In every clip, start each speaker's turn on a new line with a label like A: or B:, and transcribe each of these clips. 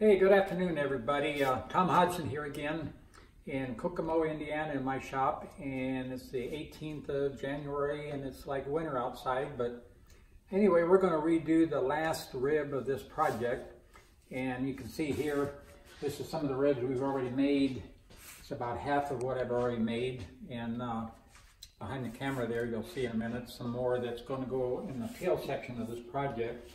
A: Hey, good afternoon, everybody. Uh, Tom Hodgson here again in Kokomo, Indiana, in my shop, and it's the 18th of January, and it's like winter outside. But anyway, we're going to redo the last rib of this project, and you can see here, this is some of the ribs we've already made. It's about half of what I've already made, and uh, behind the camera there, you'll see in a minute some more that's going to go in the tail section of this project.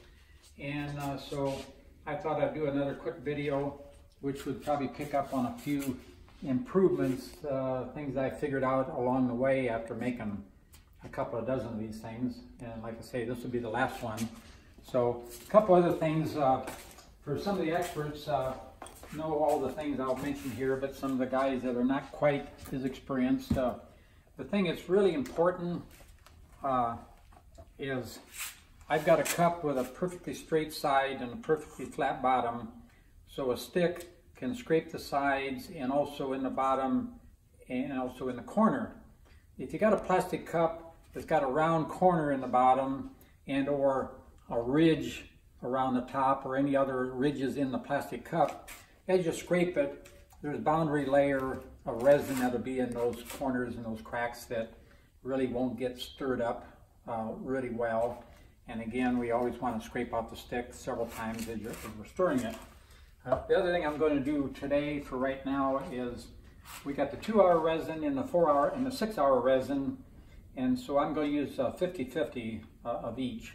A: And uh, so I thought I'd do another quick video, which would probably pick up on a few improvements, uh, things I figured out along the way after making a couple of dozen of these things. And like I say, this will be the last one. So a couple other things uh, for some of the experts uh, know all the things I'll mention here, but some of the guys that are not quite as experienced, uh, the thing that's really important uh, is I've got a cup with a perfectly straight side and a perfectly flat bottom. So a stick can scrape the sides and also in the bottom and also in the corner. If you got a plastic cup that's got a round corner in the bottom and or a ridge around the top or any other ridges in the plastic cup, as you scrape it, there's a boundary layer of resin that'll be in those corners and those cracks that really won't get stirred up uh, really well. And again, we always want to scrape off the stick several times as, you're, as we're stirring it. Uh, the other thing I'm going to do today for right now is we got the two hour resin and the four hour and the six hour resin. And so I'm going to use 50-50 uh, uh, of each.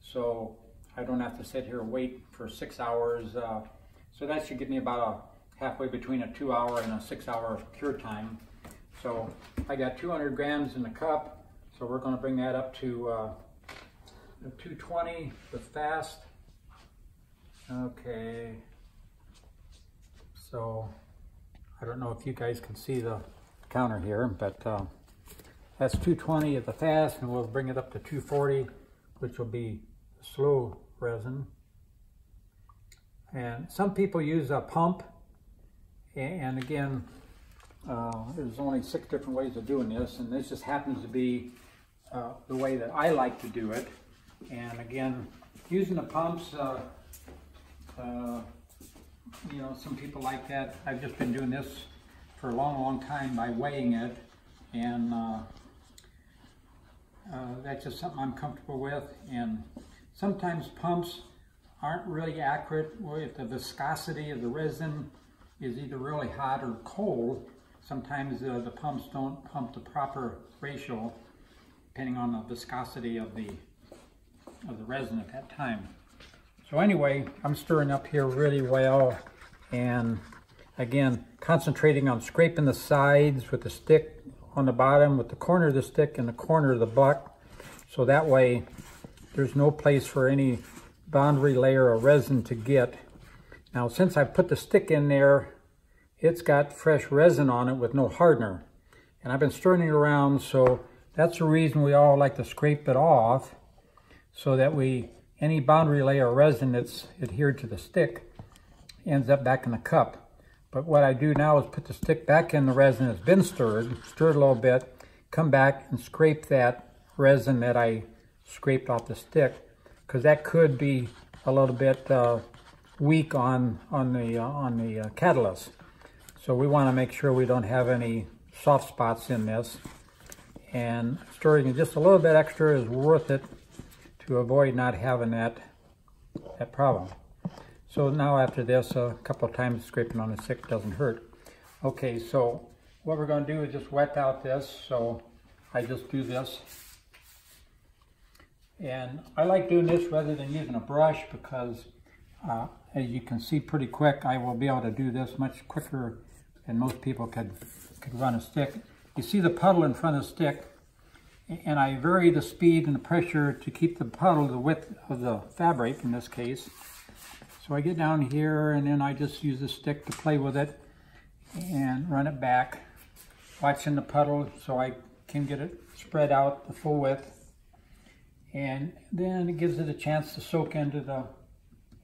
A: So I don't have to sit here and wait for six hours. Uh, so that should give me about a halfway between a two hour and a six hour cure time. So I got 200 grams in the cup. So we're going to bring that up to uh, 220 the fast. Okay. So I don't know if you guys can see the counter here, but uh, that's 220 at the fast, and we'll bring it up to 240, which will be slow resin. And some people use a pump, and again, uh, there's only six different ways of doing this, and this just happens to be uh, the way that I like to do it. And again, using the pumps, uh, uh, you know, some people like that. I've just been doing this for a long, long time by weighing it. And uh, uh, that's just something I'm comfortable with. And sometimes pumps aren't really accurate if the viscosity of the resin is either really hot or cold. Sometimes uh, the pumps don't pump the proper ratio depending on the viscosity of the of the resin at that time. So anyway, I'm stirring up here really well and again, concentrating on scraping the sides with the stick on the bottom with the corner of the stick and the corner of the buck. So that way there's no place for any boundary layer of resin to get. Now since I put the stick in there, it's got fresh resin on it with no hardener. And I've been stirring it around, so that's the reason we all like to scrape it off so that we, any boundary layer resin that's adhered to the stick ends up back in the cup. But what I do now is put the stick back in the resin that's been stirred, stir it a little bit, come back and scrape that resin that I scraped off the stick, because that could be a little bit uh, weak on, on the, uh, on the uh, catalyst. So we want to make sure we don't have any soft spots in this. And stirring just a little bit extra is worth it to avoid not having that, that problem. So now after this, a couple of times scraping on the stick doesn't hurt. Okay, so what we're going to do is just wet out this. So I just do this. And I like doing this rather than using a brush because uh, as you can see pretty quick, I will be able to do this much quicker than most people could, could run a stick. You see the puddle in front of the stick, and I vary the speed and the pressure to keep the puddle the width of the fabric in this case. So I get down here and then I just use the stick to play with it and run it back, watching the puddle so I can get it spread out the full width. And then it gives it a chance to soak into the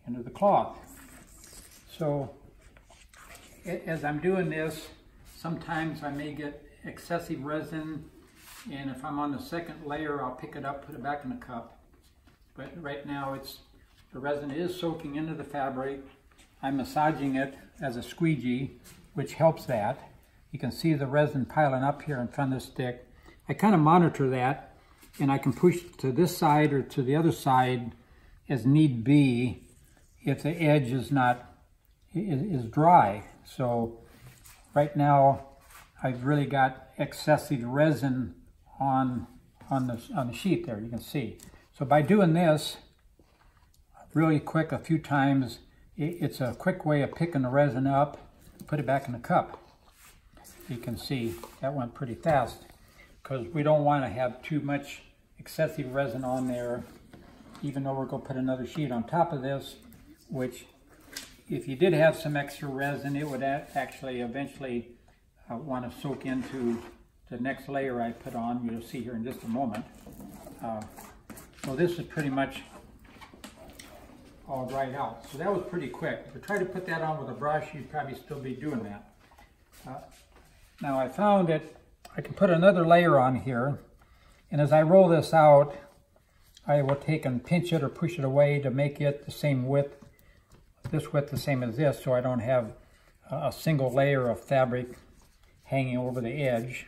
A: into the cloth. So as I'm doing this, sometimes I may get excessive resin and if I'm on the second layer, I'll pick it up, put it back in the cup. But right now, it's the resin is soaking into the fabric, I'm massaging it as a squeegee, which helps that. You can see the resin piling up here in front of the stick. I kind of monitor that and I can push to this side or to the other side as need be if the edge is not is, dry. So right now I've really got excessive resin on on the on the sheet there. You can see. So by doing this really quick a few times, it's a quick way of picking the resin up, put it back in the cup. You can see that went pretty fast because we don't want to have too much excessive resin on there, even though we're going to put another sheet on top of this, which if you did have some extra resin, it would actually eventually uh, want to soak into the next layer I put on. You'll see here in just a moment. Uh, so this is pretty much all dried out. So that was pretty quick. If you try to put that on with a brush, you'd probably still be doing that. Uh, now I found that I can put another layer on here, and as I roll this out, I will take and pinch it or push it away to make it the same width, this width the same as this, so I don't have a single layer of fabric hanging over the edge.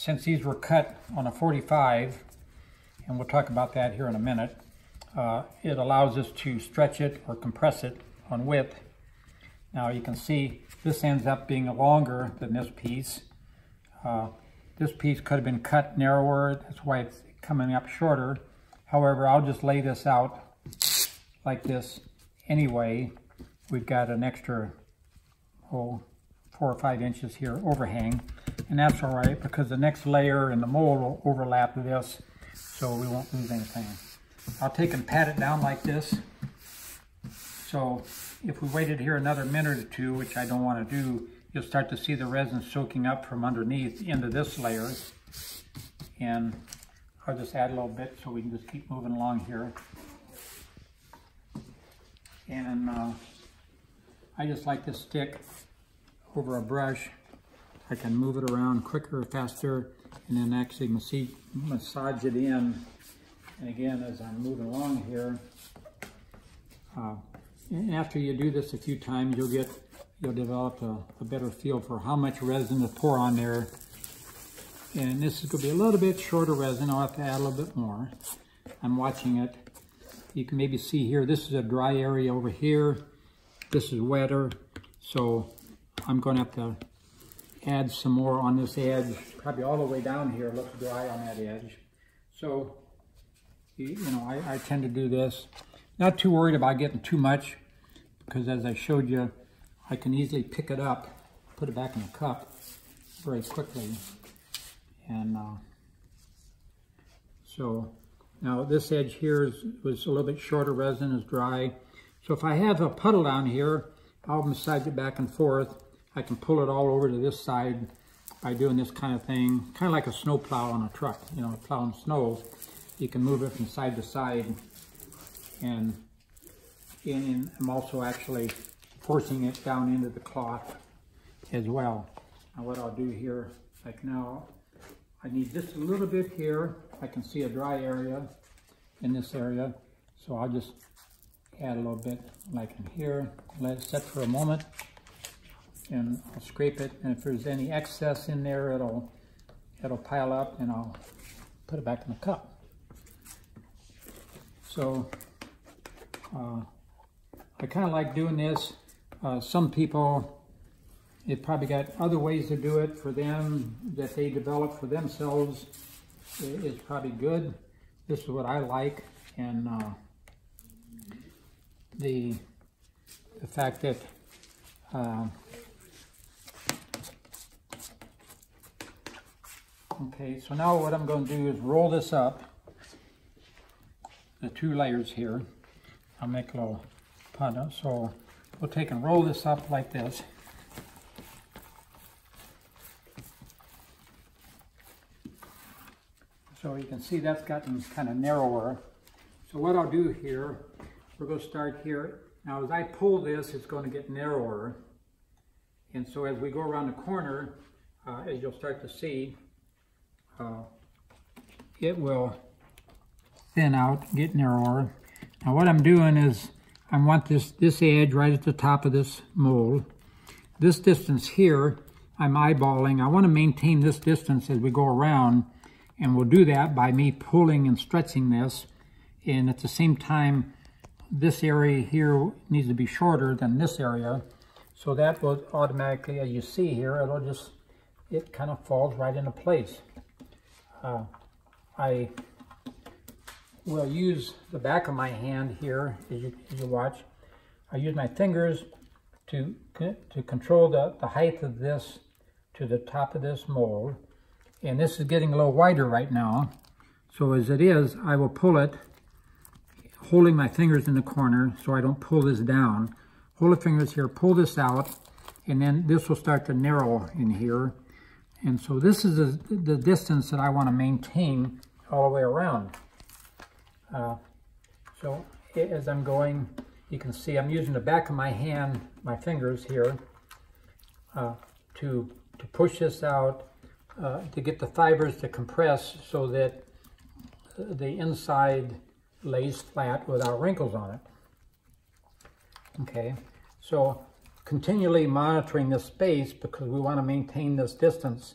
A: Since these were cut on a 45, and we'll talk about that here in a minute, uh, it allows us to stretch it or compress it on width. Now you can see this ends up being longer than this piece. Uh, this piece could have been cut narrower, that's why it's coming up shorter. However, I'll just lay this out like this anyway. We've got an extra oh, four or five inches here overhang, and that's all right because the next layer in the mold will overlap this, so we won't lose anything. I'll take and pat it down like this. So if we waited here another minute or two, which I don't want to do, you'll start to see the resin soaking up from underneath into this layer. And I'll just add a little bit so we can just keep moving along here. And uh, I just like to stick over a brush. I can move it around quicker, faster, and then actually massage it in and again, as I'm moving along here, uh, after you do this a few times, you'll get, you'll develop a, a, better feel for how much resin to pour on there. And this is going to be a little bit shorter resin. I'll have to add a little bit more. I'm watching it. You can maybe see here, this is a dry area over here. This is wetter. So I'm going to have to add some more on this edge. Probably all the way down here looks dry on that edge. So you know, I, I tend to do this. Not too worried about getting too much because as I showed you, I can easily pick it up, put it back in the cup very quickly. And uh, so now this edge here is, was a little bit shorter resin, is dry. So if I have a puddle down here, I'll massage it back and forth. I can pull it all over to this side by doing this kind of thing, kind of like a snow plow on a truck, you know, plowing snow. You can move it from side to side. And, and I'm also actually forcing it down into the cloth as well. Now what I'll do here, like now, I need just a little bit here. I can see a dry area in this area, so I'll just add a little bit like in here, let it set for a moment, and I'll scrape it, and if there's any excess in there, it'll, it'll pile up, and I'll put it back in the cup. So uh, I kind of like doing this. Uh, some people, they probably got other ways to do it for them that they develop for themselves is probably good. This is what I like. And uh, the, the fact that Okay, so now what I'm going to do is roll this up the two layers here. I'll make a little puddle. So we'll take and roll this up like this. So you can see that's gotten kind of narrower. So what I'll do here, we're going to start here. Now as I pull this, it's going to get narrower. And so as we go around the corner, uh, as you'll start to see, uh, it will thin out, get narrower. Now what I'm doing is I want this, this edge right at the top of this mold. This distance here, I'm eyeballing. I want to maintain this distance as we go around, and we'll do that by me pulling and stretching this. And at the same time, this area here needs to be shorter than this area. So that will automatically, as you see here, it'll just, it kind of falls right into place. Uh, I will use the back of my hand here, as you, as you watch. I use my fingers to, to control the, the height of this to the top of this mold. And this is getting a little wider right now. So as it is, I will pull it, holding my fingers in the corner so I don't pull this down. Hold the fingers here, pull this out, and then this will start to narrow in here. And so this is the, the distance that I want to maintain all the way around. Uh, so as I'm going, you can see I'm using the back of my hand, my fingers here, uh, to, to push this out, uh, to get the fibers to compress so that the inside lays flat without wrinkles on it. Okay, so continually monitoring this space because we want to maintain this distance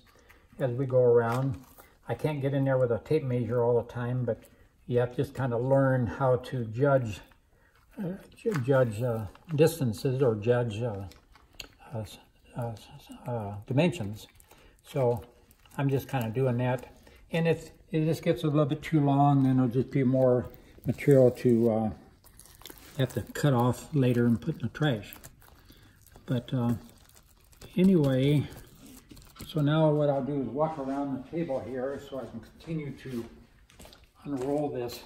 A: as we go around. I can't get in there with a tape measure all the time, but you have to just kind of learn how to judge uh, judge uh, distances or judge uh, uh, uh, uh, dimensions. So I'm just kind of doing that. And if it just gets a little bit too long, then it'll just be more material to have to cut off later and put in the trash. But uh, anyway, so now what I'll do is walk around the table here so I can continue to unroll this.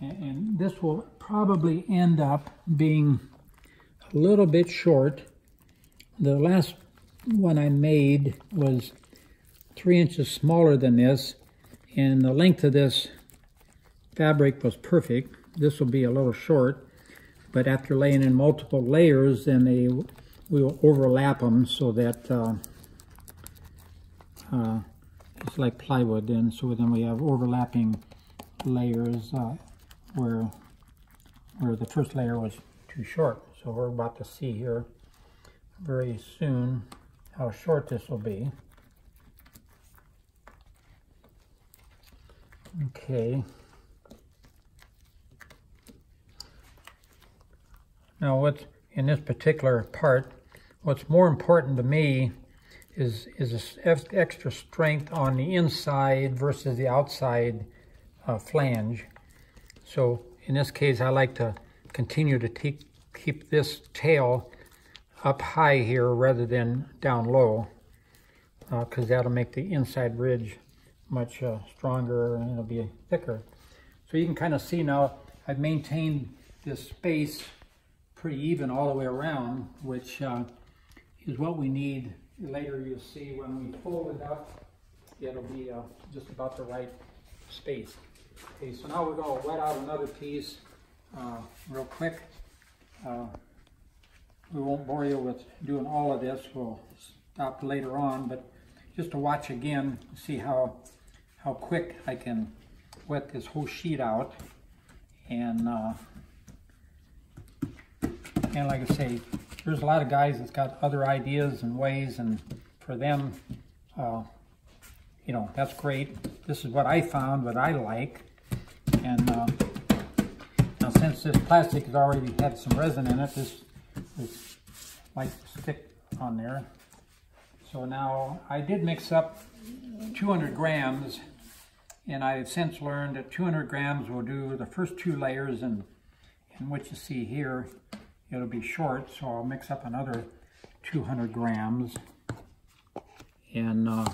A: And, this will probably end up being a little bit short. The last one I made was three inches smaller than this, and the length of this fabric was perfect. This will be a little short, but after laying in multiple layers, then they will overlap them so that uh, uh, it's like plywood. Then. so then we have overlapping layers uh, where where the first layer was too short. So we're about to see here very soon how short this will be. Okay now what's in this particular part what's more important to me is, is extra strength on the inside versus the outside uh, flange. So in this case, I like to continue to keep this tail up high here rather than down low because uh, that'll make the inside ridge much uh, stronger and it'll be thicker. So you can kind of see now I've maintained this space pretty even all the way around, which uh, is what we need later you'll see when we fold it up, it'll be uh, just about the right space. Okay, so now we're to wet out another piece uh, real quick. Uh, we won't bore you with doing all of this. We'll stop later on, but just to watch again, see how how quick I can wet this whole sheet out. And uh, and like I say, there's a lot of guys that's got other ideas and ways, and for them, uh, you know, that's great. This is what I found, what I like. And uh, now since this plastic has already had some resin in it, this, this might stick on there. So now I did mix up 200 grams and I've since learned that 200 grams will do the first two layers and, and what you see here it'll be short, so I'll mix up another 200 grams. And uh,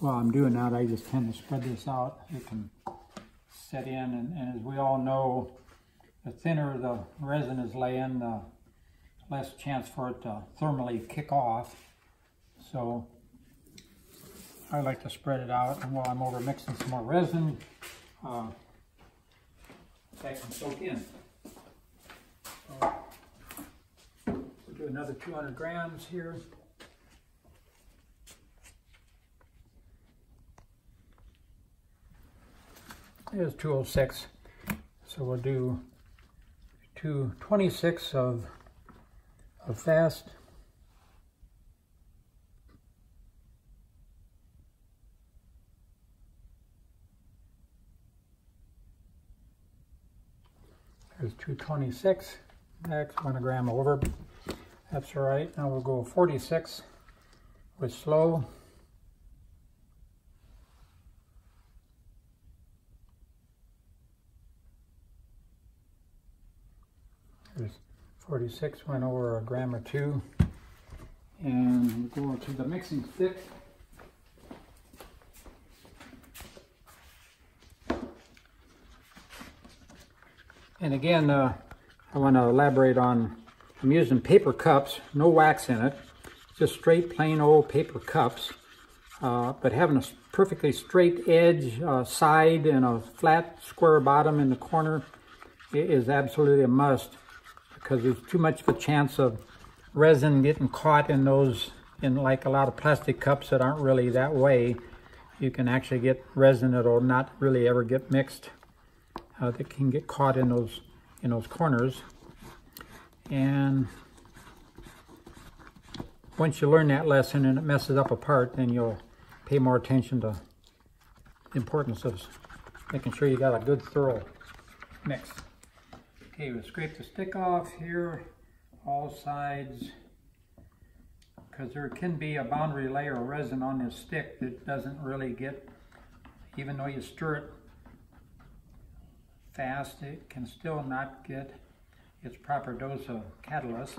A: while I'm doing that, I just tend to spread this out. It can set in, and, and as we all know, the thinner the resin is laying, the less chance for it to thermally kick off. So I like to spread it out, and while I'm over mixing some more resin, uh, that can soak in. Another 200 grams here. Here's 206. So we'll do 226 of, of fast. There's 226. Next, one gram over. That's all right. Now we'll go 46 with slow. There's 46 went over a gram or two. And we'll go to the mixing stick. And again, uh, I want to elaborate on, I'm using paper cups, no wax in it, just straight plain old paper cups, uh, but having a perfectly straight edge, uh, side, and a flat square bottom in the corner is absolutely a must because there's too much of a chance of resin getting caught in those, in like a lot of plastic cups that aren't really that way. You can actually get resin that'll not really ever get mixed uh, that can get caught in those in those corners. And once you learn that lesson and it messes up a part, then you'll pay more attention to the importance of making sure you got a good thorough mix. Okay, we'll scrape the stick off here, all sides, because there can be a boundary layer of resin on this stick that doesn't really get, even though you stir it fast, it can still not get its proper dose of catalyst.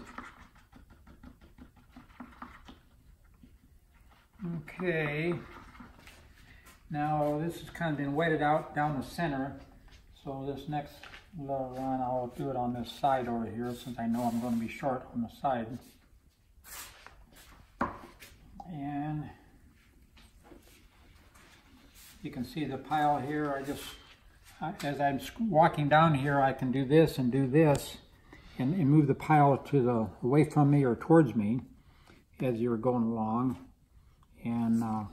A: Okay, now this has kind of been wetted out down the center, so this next little run I'll do it on this side over here since I know I'm going to be short on the side. And you can see the pile here, I just as I'm walking down here, I can do this and do this and, and, move the pile to the away from me or towards me as you're going along. And uh,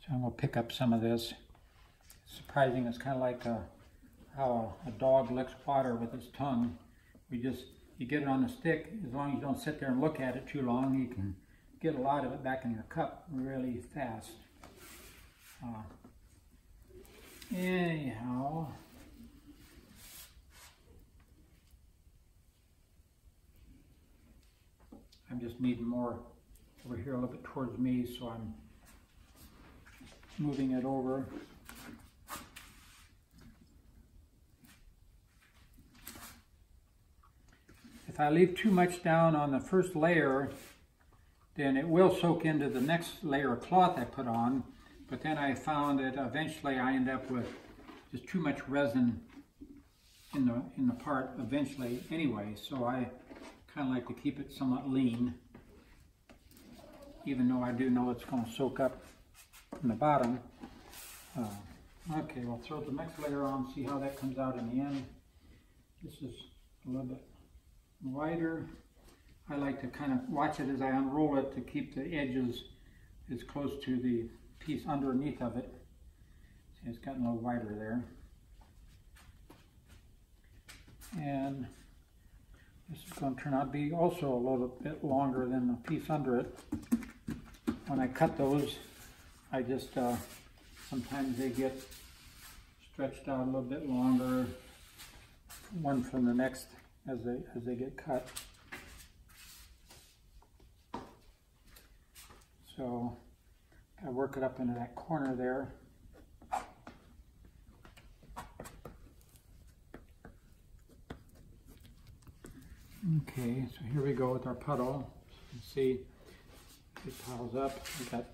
A: so I'm going to pick up some of this. It's surprising, it's kind of like a, how a, a dog licks water with its tongue. We just you get it on the stick, as long as you don't sit there and look at it too long, you can get a lot of it back in your cup really fast. Uh, anyhow, I'm just needing more over here a little bit towards me, so I'm moving it over. if I leave too much down on the first layer, then it will soak into the next layer of cloth I put on, but then I found that eventually I end up with just too much resin in the, in the part eventually anyway, so I kind of like to keep it somewhat lean, even though I do know it's going to soak up in the bottom. Uh, okay, we'll throw the next layer on, see how that comes out in the end. This is a little bit wider. I like to kind of watch it as I unroll it to keep the edges as close to the piece underneath of it. See, it's gotten a little wider there. And this is going to turn out to be also a little bit longer than the piece under it. When I cut those, I just, uh, sometimes they get stretched out a little bit longer, one from the next as they as they get cut. So I work it up into that corner there. Okay, so here we go with our puddle. You can see it piles up. We got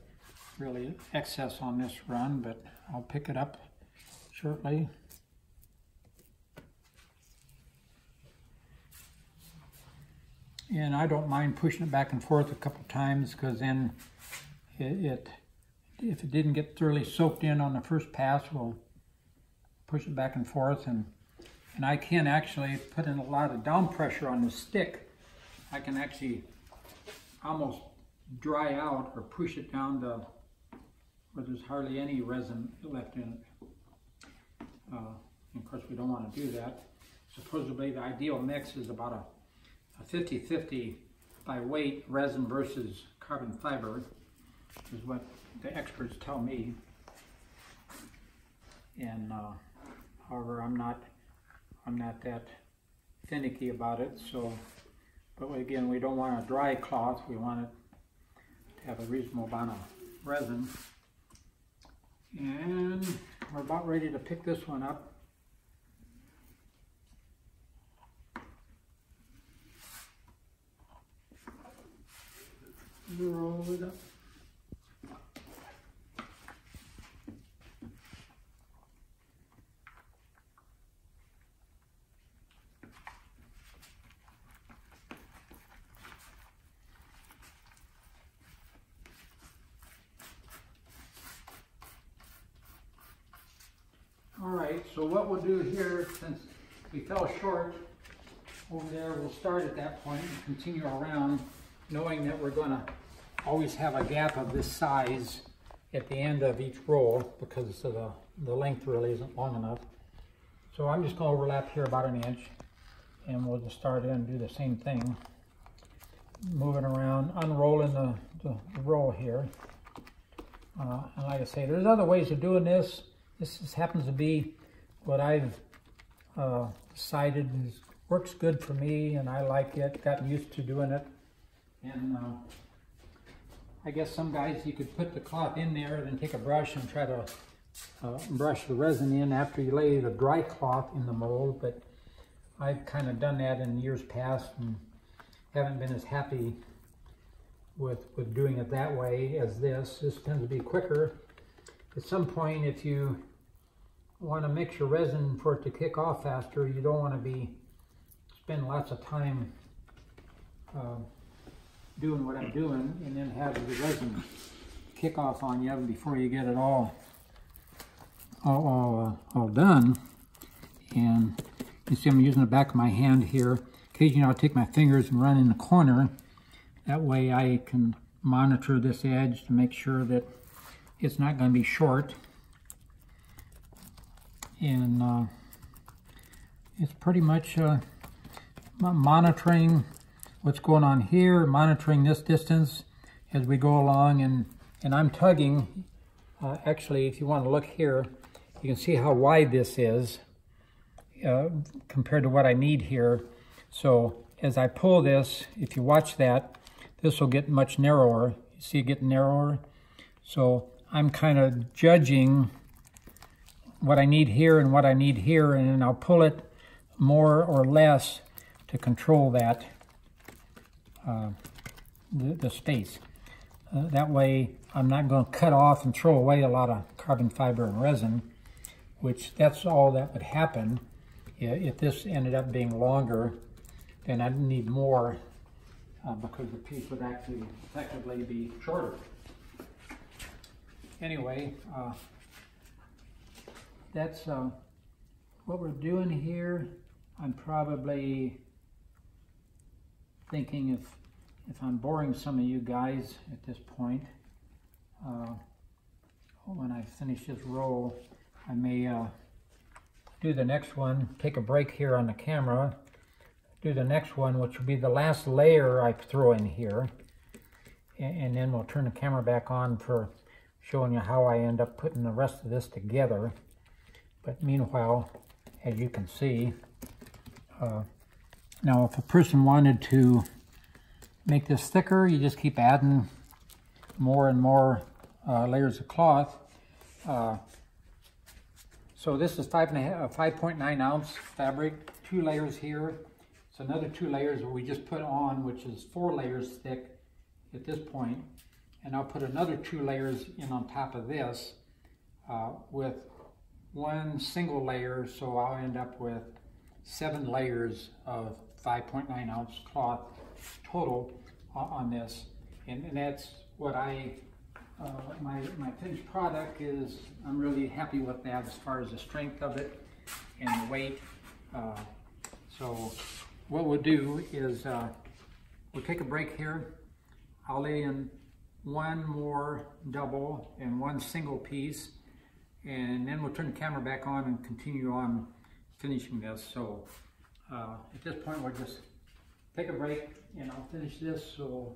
A: really excess on this run, but I'll pick it up shortly. And I don't mind pushing it back and forth a couple times because then it, it, if it didn't get thoroughly soaked in on the first pass, we'll push it back and forth and and I can actually put in a lot of down pressure on the stick. I can actually almost dry out or push it down to where there's hardly any resin left in it. Uh, of course, we don't want to do that. Supposedly, the ideal mix is about a 50-50 by weight resin versus carbon fiber, is what the experts tell me. And uh, however, I'm not, I'm not that finicky about it. So, but again, we don't want a dry cloth. We want it to have a reasonable amount of resin. And we're about ready to pick this one up. Roll it up. All right, so what we'll do here, since we fell short over there, we'll start at that point and continue around, knowing that we're gonna always have a gap of this size at the end of each roll because the, the length really isn't long enough. So I'm just gonna overlap here about an inch and we'll just start in and do the same thing. Moving around, unrolling the, the, the roll here. Uh, and like I say, there's other ways of doing this. This just happens to be what I've uh, decided is, works good for me and I like it, gotten used to doing it. And uh, I guess some guys, you could put the cloth in there and then take a brush and try to uh, brush the resin in after you lay the dry cloth in the mold, but I've kind of done that in years past and haven't been as happy with, with doing it that way as this. This tends to be quicker at some point, if you want to mix your resin for it to kick off faster, you don't want to be spend lots of time uh, doing what I'm doing and then have the resin kick off on you before you get it all all, all, uh, all done. And you see I'm using the back of my hand here. Occasionally I'll take my fingers and run in the corner. That way I can monitor this edge to make sure that it's not going to be short. And uh, it's pretty much uh, monitoring what's going on here, monitoring this distance as we go along. And, and I'm tugging, uh, actually, if you want to look here, you can see how wide this is uh, compared to what I need here. So as I pull this, if you watch that, this will get much narrower. You see it getting narrower? So I'm kind of judging what I need here and what I need here, and then I'll pull it more or less to control that, uh, the, the, space. Uh, that way, I'm not going to cut off and throw away a lot of carbon fiber and resin, which that's all that would happen. If this ended up being longer, then I'd need more uh, because the piece would actually effectively be shorter anyway, uh, that's uh, what we're doing here. I'm probably thinking if if I'm boring some of you guys at this point, uh, when I finish this roll, I may uh, do the next one, take a break here on the camera, do the next one, which will be the last layer I throw in here, and, and then we'll turn the camera back on for showing you how I end up putting the rest of this together. But meanwhile, as you can see, uh, now if a person wanted to make this thicker, you just keep adding more and more uh, layers of cloth. Uh, so this is five and a half, 5.9 uh, ounce fabric, two layers here. It's another two layers that we just put on, which is four layers thick at this point. point and I'll put another two layers in on top of this uh, with one single layer so I'll end up with seven layers of 5.9 ounce cloth total on this and, and that's what I uh, my, my finished product is I'm really happy with that as far as the strength of it and the weight uh, so what we'll do is uh, we'll take a break here I'll lay in one more double and one single piece. And then we'll turn the camera back on and continue on finishing this. So uh, at this point, we'll just take a break and I'll finish this. So